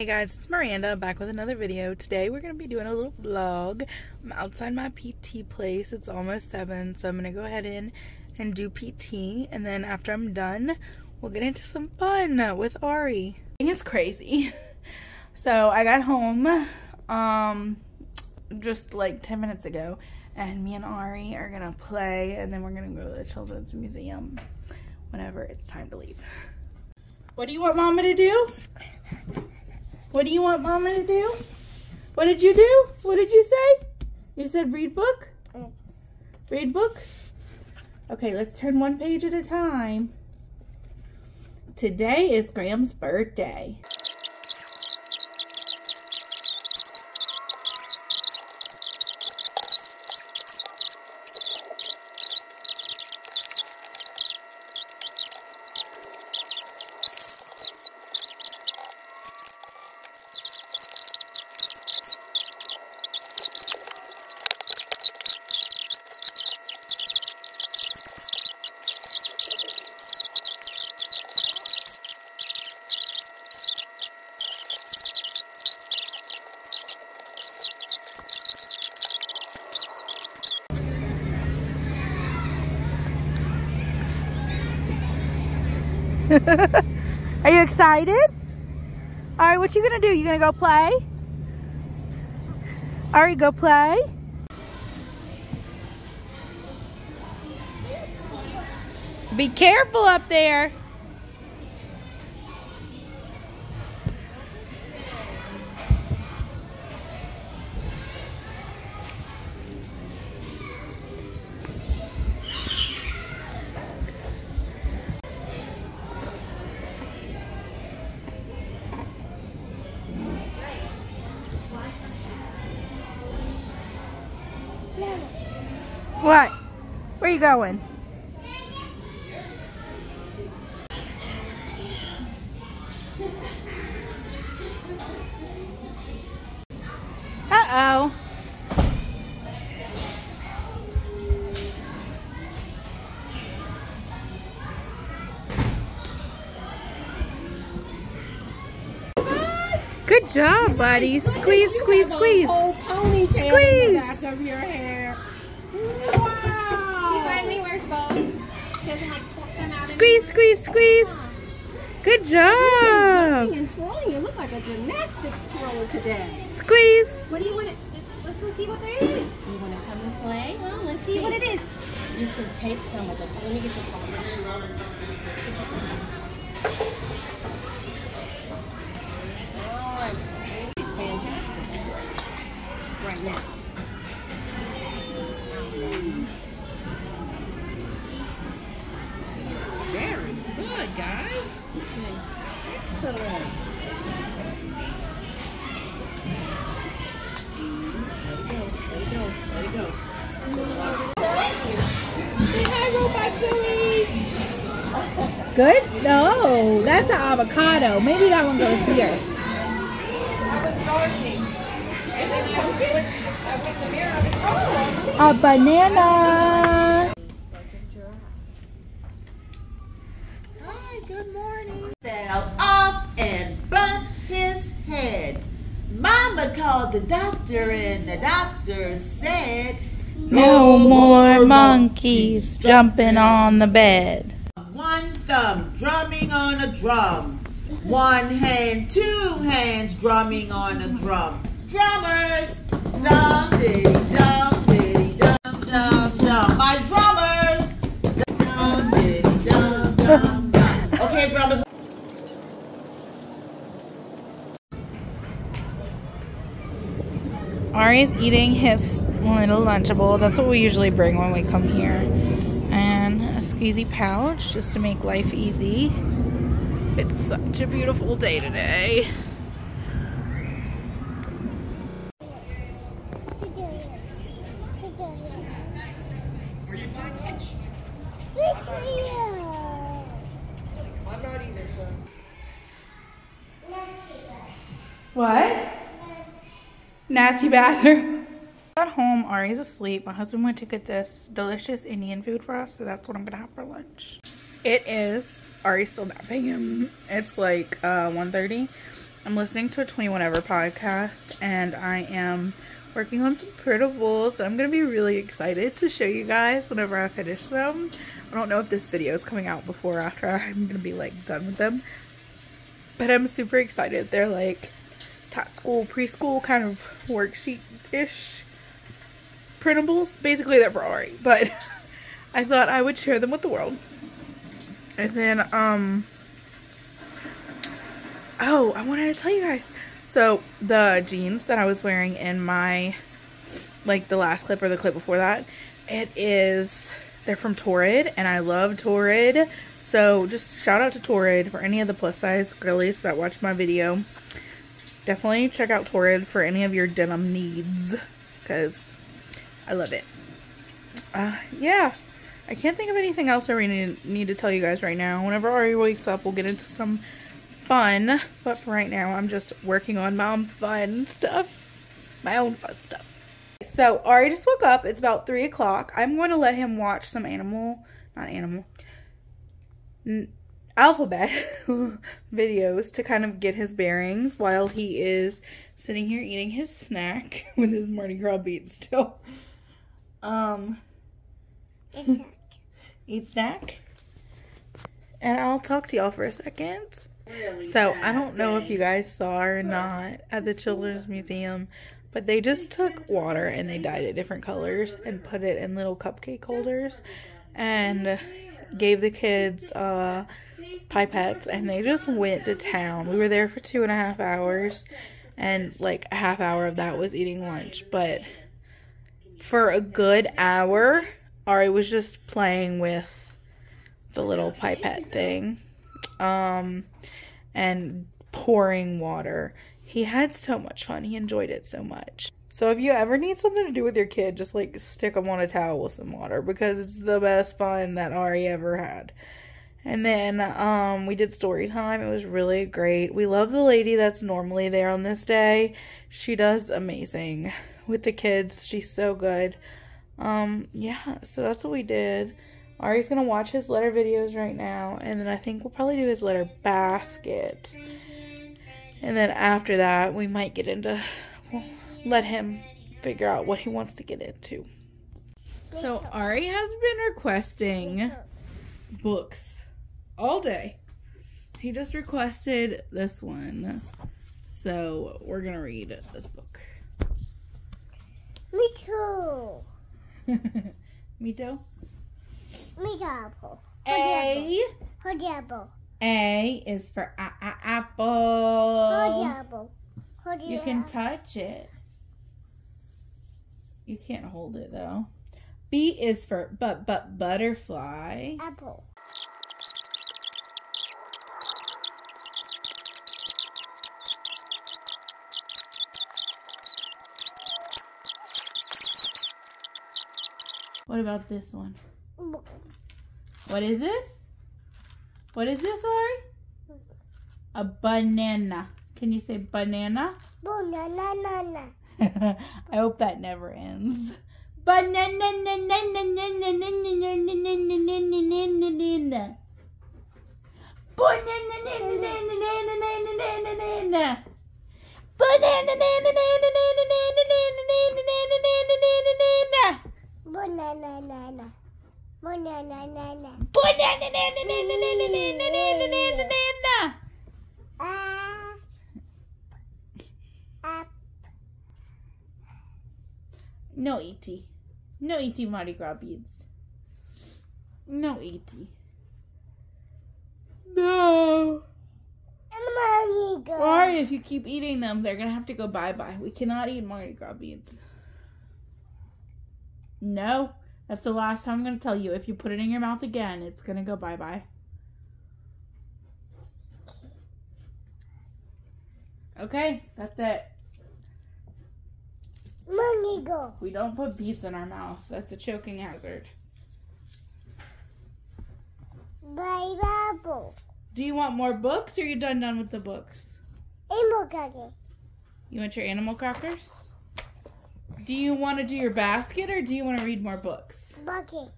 Hey guys, it's Miranda back with another video. Today we're going to be doing a little vlog. I'm outside my PT place. It's almost 7, so I'm going to go ahead in and do PT. And then after I'm done, we'll get into some fun with Ari. It's crazy. So I got home um, just like 10 minutes ago. And me and Ari are going to play. And then we're going to go to the Children's Museum whenever it's time to leave. What do you want Mama to do? What do you want Mama to do? What did you do? What did you say? You said read book? Read book? Okay, let's turn one page at a time. Today is Graham's birthday. Are you excited? All right, what you gonna do? You gonna go play? All right, go play. Be careful up there. What? Where are you going? Uh-oh. Good job, buddy. Squeeze, squeeze, squeeze. Squeeze. in the back of your hair. Wow. She finally wears bows. She doesn't like pluck them out. Squeeze, squeeze, squeeze. Good job. Jumping and twirling. You look like a gymnastics twirler today. Squeeze. What do you want to, let's, let's go see what there is. You want to come and play? Well, let's see, what it is. You can take some of it. Let me get the phone. Good? No, that's an avocado. Maybe that one goes here. A banana. Hi, good morning. Fell off and bumped his head. Mama called the doctor and the doctor said, No more monkeys jumping on the bed. Thumb drumming on a drum. One hand, two hands drumming on a drum. Drummers, dum diddy dum diddy dum dum dum. My drummers, dum diddy dum dum dum. Okay, drummers. Ari's eating his little Lunchable. That's what we usually bring when we come here. Squeezy pouch just to make life easy. It's such a beautiful day today. What? Nasty bathroom. Home, Ari's asleep. My husband went to get this delicious Indian food for us, so that's what I'm gonna have for lunch. It is Ari's still napping him. It's like uh 1.30. I'm listening to a 21 Ever podcast and I am working on some printables that I'm to be really excited to show you guys whenever I finish them. I don't know if this video is coming out before or after I'm to be like done with them. But I'm super excited. They're like tot school, preschool kind of worksheet-ish printables. Basically they're for Ari, but I thought I would share them with the world. And then, um, oh, I wanted to tell you guys. So the jeans that I was wearing in my, like the last clip or the clip before that, it is, they're from Torrid and I love Torrid. So just shout out to Torrid for any of the plus size girlies that watch my video. Definitely check out Torrid for any of your denim needs because I love it. Uh, yeah. I can't think of anything else I really need, to tell you guys right now. Whenever Ari wakes up, we'll get into some fun. But for right now, I'm just working on my own fun stuff. My own fun stuff. So, Ari just woke up. It's about 3 o'clock. I'm going to let him watch some animal, not animal, alphabet videos to kind of get his bearings while he is sitting here eating his snack with his Mardi Gras beads still. Um, eat snack. eat snack. And I'll talk to y'all for a second. So, I don't know if you guys saw or not at the Children's Museum, but they just took water and they dyed it different colors and put it in little cupcake holders and gave the kids uh, pipettes and they just went to town. We were there for two and a half hours and like a half hour of that was eating lunch, but for a good hour, Ari was just playing with the little pipette thing um, and pouring water. He had so much fun. He enjoyed it so much. So if you ever need something to do with your kid, just like stick them on a towel with some water because it's the best fun that Ari ever had. And then um, we did story time. It was really great. We love the lady that's normally there on this day. She does amazing with the kids. She's so good. Um, yeah, so that's what we did. Ari's gonna watch his letter videos right now, and then I think we'll probably do his letter basket. And then after that, we might get into, let him figure out what he wants to get into. So Ari has been requesting books all day. He just requested this one. So we're gonna read this book. Me too. Me too. Me too. Apple. A. Apple. A is for a- a- apple. apple. Hold the You can apple. touch it. You can't hold it though. B is for but but butterfly. apple. What about this one? What is this? What is this, Ari? A banana. Can you say banana? Banana, banana. I hope that never ends. Banana. na, na, No, E.T. No, E.T. Mardi Gras beads. No, E.T. No. Mardi Gras. Or if you keep eating them, they're going to have to go bye-bye. We cannot eat Mardi Gras beads. No. That's the last time I'm gonna tell you. If you put it in your mouth again, it's gonna go bye bye. Okay, that's it. Mardi Gras. We don't put beads in our mouth. That's a choking hazard. Bye, apple. Do you want more books or are you done done with the books? Animal cookie. You want your animal crackers? Do you want to do your basket or do you want to read more books? Bucket.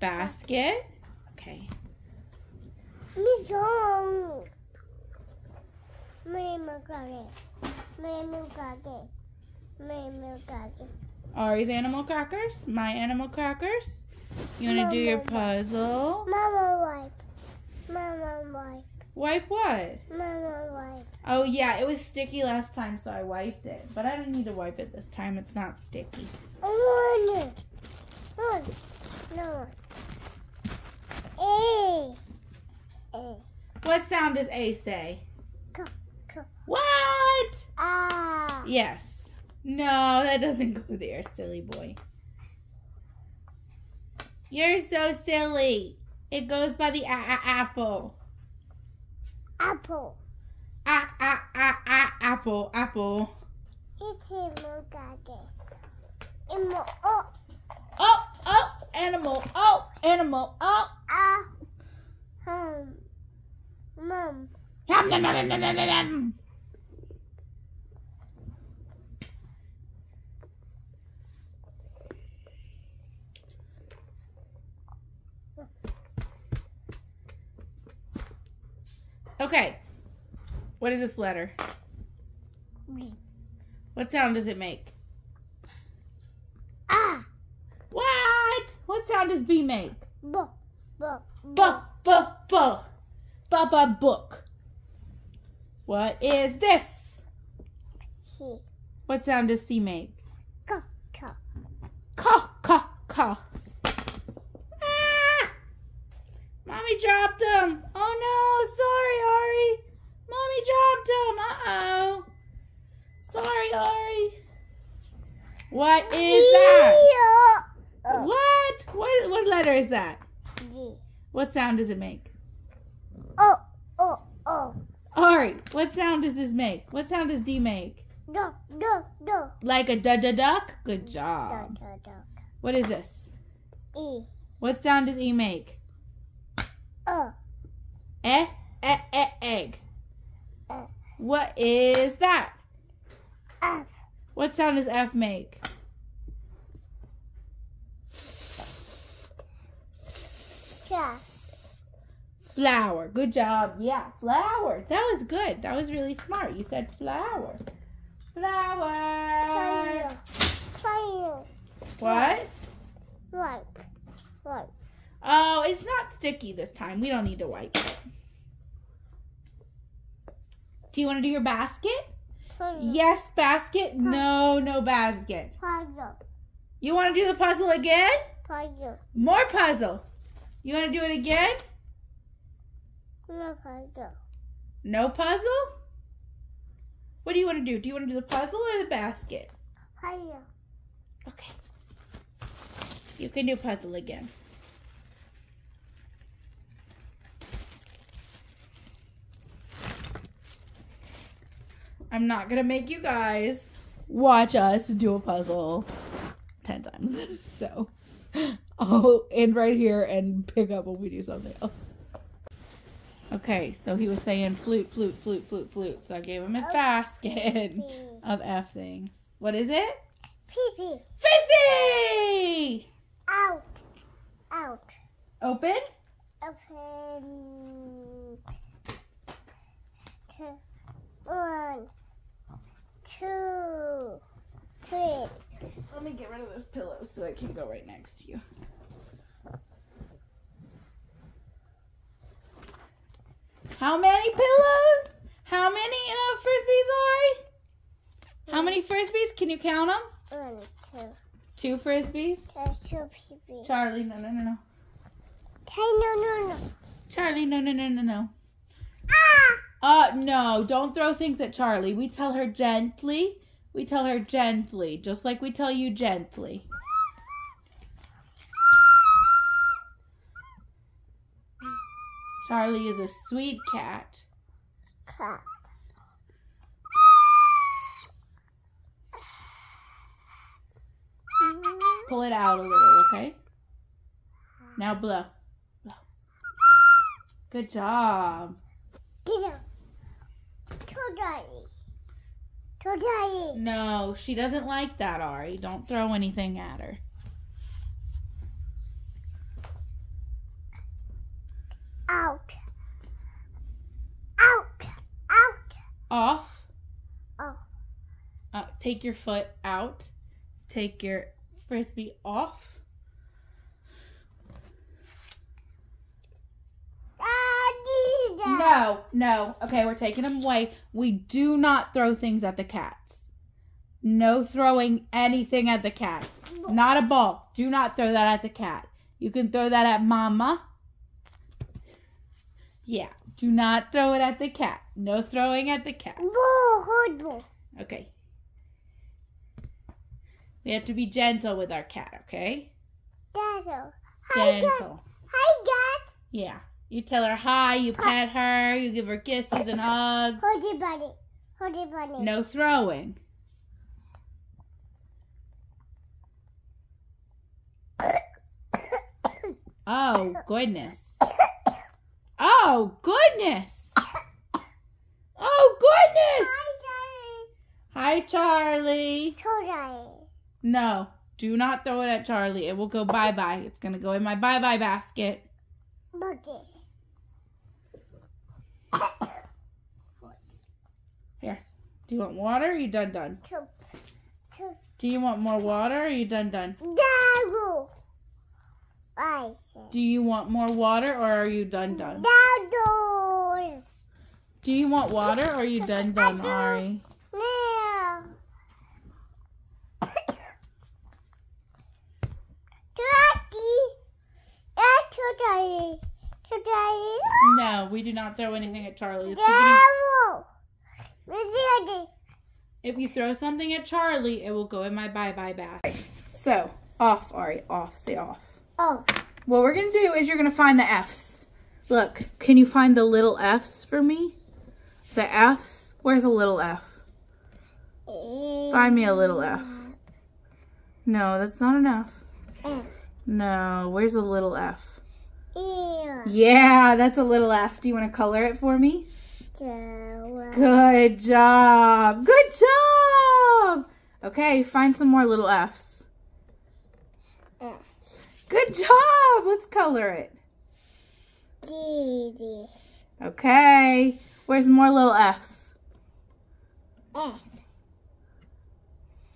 Basket? Okay. Me song. Animal cracker. Animal cracker. Animal cracker. Ari's animal crackers. My animal crackers. You want to do your puzzle? Mama wipe. Mama wipe. Wipe what? Mama wipe. Oh yeah, it was sticky last time, so I wiped it. But I don't need to wipe it this time. It's not sticky. One. One. No. A. A. What sound does A say? Co. Co. What? Ah. Yes. No, that doesn't go there, silly boy. You're so silly. It goes by the a- a- apple. Apple. A- a- a- a- apple, apple. It's animal cracker. Animal. Oh. Oh, oh, animal. Oh, animal. Oh. Ah. Um. Mom. Yum, yum, yum, yum, yum, yum, yum. Okay. What is this letter? What sound does it make? Ah. What? What sound does B make? Bo. Bo. B, b, b. Baba book. What is this? He. What sound does C make? Co. Co. Caw, caw, caw. Ah! Mommy dropped him. Oh no, sorry, Ari. Mommy dropped him. Uh oh. Sorry, Ari. What is that? What? What? What letter is that? G. What sound does it make? Oh. Oh. Oh. Ari, what sound does this make? What sound does D make? Go. Go. Go. Like a da da duck? Good job. Do. Do. What is this? E. What sound does E make? Oh. Eh, eh, eh, egg. What is that? F. What sound does F make? Ja. Flower. Good job. Yeah, flower. That was good. That was really smart. You said flower. Flower. Fire. Fire. What? Wipe. Wipe. Oh, it's not sticky this time. We don't need to wipe it. Do you want to do your basket? Fire. Yes, basket. No, no basket. Fire. You want to do the puzzle again? Fire. More puzzle. You want to do it again? No fire. No puzzle? What do you want to do? Do you want to do the puzzle or the basket? Fire. Okay. You can do puzzle again. I'm not going to make you guys watch us do a puzzle 10 times. So I'll end right here and pick up when we do something else. Okay, so he was saying flute, flute, flute, flute, flute. So I gave him his oh. basket of F things. What is it? Pee pee. Frisbee! Out. Out. Open. Open. Two. One. Two. Three. Let me get rid of this pillow so it can go right next to you. How many pillows? How many uh, frisbees are? How many frisbees? Can you count them? One. Two. Two frisbees. There's two pee. Charlie, no, no, no, no. Okay, no, no, no. Charlie, no, no, no, no, no. Ah! Uh, no, don't throw things at Charlie. We tell her gently. We tell her gently, just like we tell you gently. Charlie is a sweet cat. Clap. Pull it out a little, okay? Now blow. Blow. Good job. Get up. Too dirty. No, she doesn't like that, Ari. Don't throw anything at her. Out. Out. Out. off. Oh. Uh, take your foot out. Take your frisbee off. No, no. Okay, we're taking them away. We do not throw things at the cats. No throwing anything at the cat. Not a ball. Do not throw that at the cat. You can throw that at mama. Yeah. Do not throw it at the cat. No throwing at the cat. Boo, hold boo. Okay. We have to be gentle with our cat, okay? Hi, Dad. Gentle. Hi, Dad. Yeah. You tell her hi, you pet her, you give her kisses and hugs. Hold it, buddy. Hold it, buddy. No throwing. Oh, goodness. Oh, goodness. Oh, goodness. Hi, Charlie. Hi, Charlie. Daddy. No, do not throw it at Charlie. It will go bye bye. It's going to go in my bye bye basket. Bucket. Here. Do you want water? Or are you done done? Do you want more water? Or are you done done? I. Do you want more water or are you done done? Daddy. Do you want water or are you done done, Ari? Now. Daddy. That's two Daddy. Two Daddy. No, we do not throw anything at Charlie. It's beginning- Daddy. Daddy. if you throw something at Charlie, it will go in my bye bye basket. So, off, Ari, off, say off. Oh. What we're gonna do is you're gonna find the F's. Look, can you find the little F's for me? The F's? Where's a little F? Find me a little F. No, that's not enough. F. No, where's a little F? Yeah. Yeah, that's a little F. Do you want to color it for me? Joe. Good job. Good job. Okay, find some more little F's. Good job. Let's color it. Okay. Where's more little F's? F.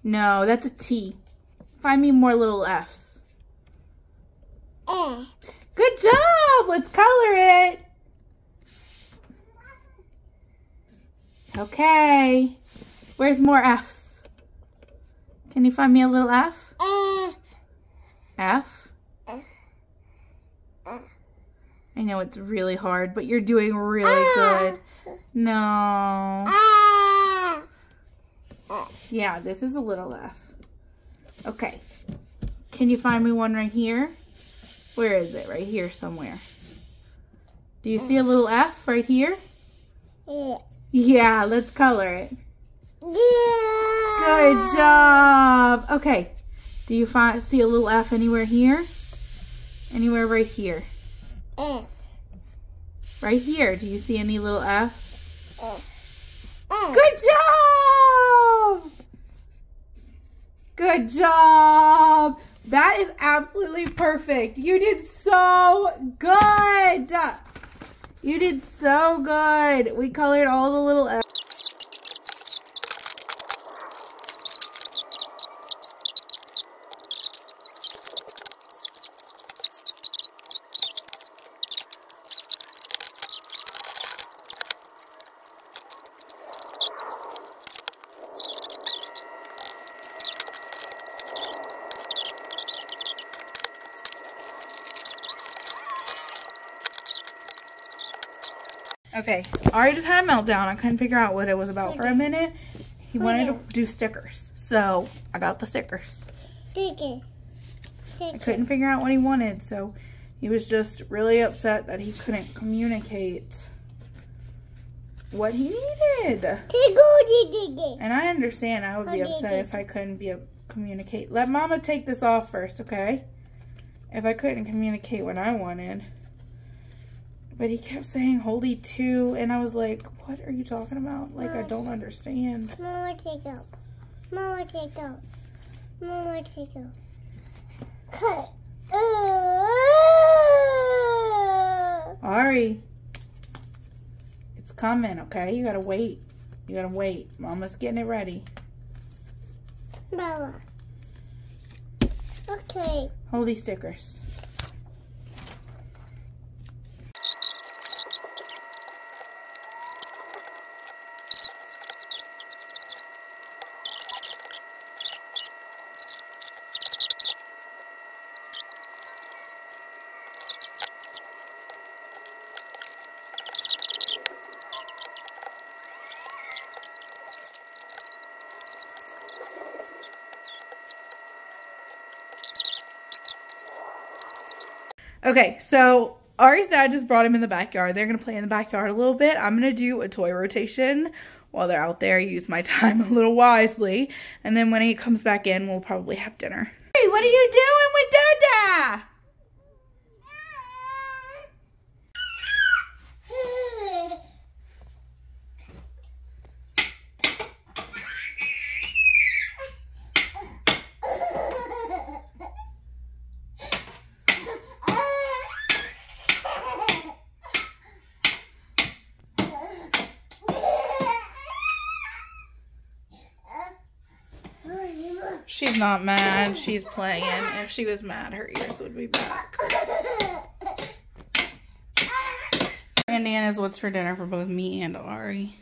No, that's a T. Find me more little F's. F. Good job. Let's color it. Okay. Where's more F's? Can you find me a little F? F. I know it's really hard, but you're doing really good. No. Yeah, this is a little F. Okay. Can you find me one right here? Where is it? Right here somewhere. Do you see a little F right here? Yeah. Yeah, let's color it. Yeah. Good job. Okay. Do you find see a little F anywhere here? Anywhere right here? F. Right here. Do you see any little F's? F. F. Good job! Good job! That is absolutely perfect. You did so good. You did so good. We colored all the little Okay, Ari just had a meltdown. I couldn't figure out what it was about for a minute. He wanted to do stickers. So I got the stickers. Take it. I couldn't figure out what he wanted, so he was just really upset that he couldn't communicate what he needed. And I understand I would be upset if I couldn't be a communicate. Let mama take this off first, okay? If I couldn't communicate what I wanted. But he kept saying holy two and I was like, what are you talking about? Like I don't understand. Mama, take out. Mama, take out. Mama, take out. Cut. Uh, Ari. It's coming, okay? You gotta wait. You gotta wait. Mama's getting it ready. Bella. Okay. These stickers. Okay, so Ari's dad just brought him in the backyard. They're gonna play in the backyard a little bit. I'm gonna do a toy rotation while they're out there. Use my time a little wisely, and then when he comes back in, we'll probably have dinner. Hey, what are you doing with Dada? She's not mad. She's playing. If she was mad, her ears would be back. Indiana's what's for dinner for both me and Ari.